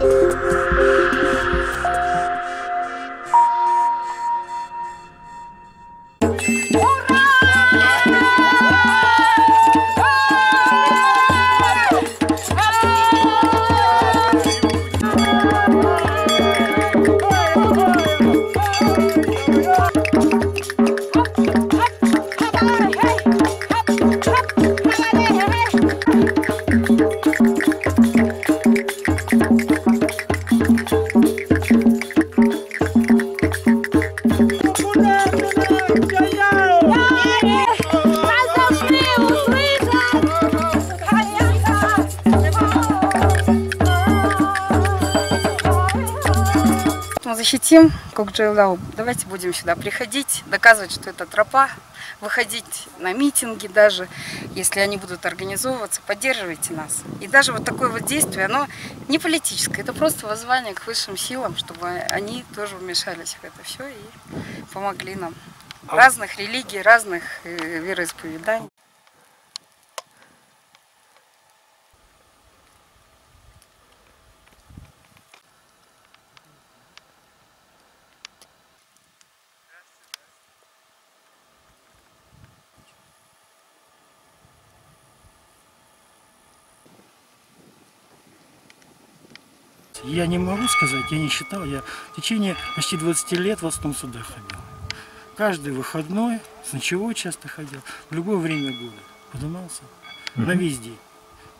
Мы защитим Кокджайлау. Давайте будем сюда приходить, доказывать, что это тропа, выходить на митинги даже, если они будут организовываться, поддерживайте нас. И даже вот такое вот действие, оно не политическое, это просто воззвание к высшим силам, чтобы они тоже вмешались в это все и помогли нам. Разных религий, разных э, вероисповеданий. Я не могу сказать, я не считал. Я в течение почти 20 лет в Остом суда ходил. Каждый выходной, с ночевой часто ходил, в любое время года поднимался на весь день.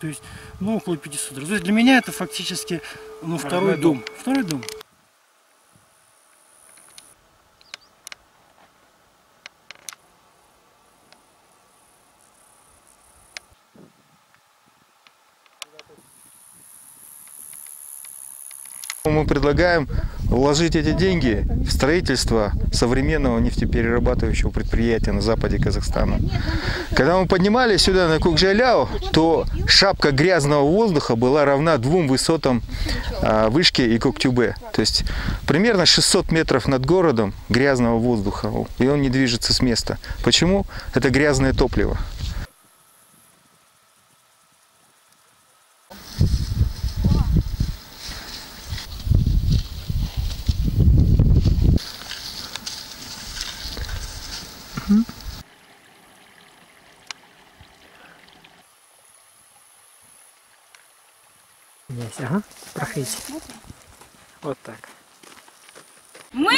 То есть, ну, около 500 раз. То есть для меня это фактически, ну, второй дом. Второй дом. Мы предлагаем вложить эти деньги в строительство современного нефтеперерабатывающего предприятия на западе Казахстана. Когда мы поднимались сюда на Кукжайляу, то шапка грязного воздуха была равна двум высотам а, вышки и Коктюбе. То есть примерно 600 метров над городом грязного воздуха, и он не движется с места. Почему? Это грязное топливо. Есть, ага, проходите. Вот так. Мы